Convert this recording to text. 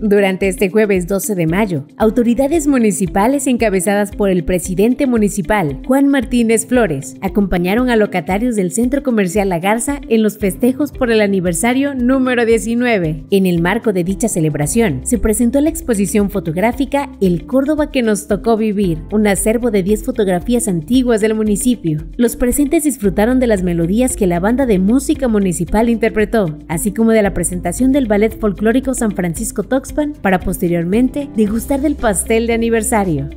Durante este jueves 12 de mayo, autoridades municipales encabezadas por el presidente municipal, Juan Martínez Flores, acompañaron a locatarios del Centro Comercial La Garza en los festejos por el aniversario número 19. En el marco de dicha celebración, se presentó la exposición fotográfica El Córdoba que nos tocó vivir, un acervo de 10 fotografías antiguas del municipio. Los presentes disfrutaron de las melodías que la banda de música municipal interpretó, así como de la presentación del ballet folclórico San Francisco Tox para posteriormente degustar del pastel de aniversario.